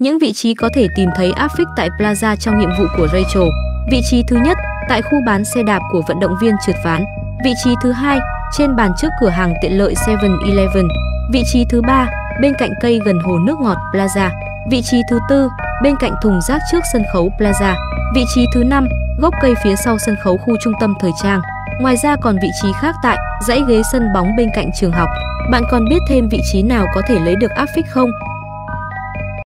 Những vị trí có thể tìm thấy áp phích tại Plaza trong nhiệm vụ của Rachel. Vị trí thứ nhất, tại khu bán xe đạp của vận động viên trượt ván. Vị trí thứ hai, trên bàn trước cửa hàng tiện lợi 7-Eleven. Vị trí thứ ba, bên cạnh cây gần hồ nước ngọt Plaza. Vị trí thứ tư, bên cạnh thùng rác trước sân khấu Plaza. Vị trí thứ năm, gốc cây phía sau sân khấu khu trung tâm thời trang. Ngoài ra còn vị trí khác tại dãy ghế sân bóng bên cạnh trường học. Bạn còn biết thêm vị trí nào có thể lấy được áp phích không?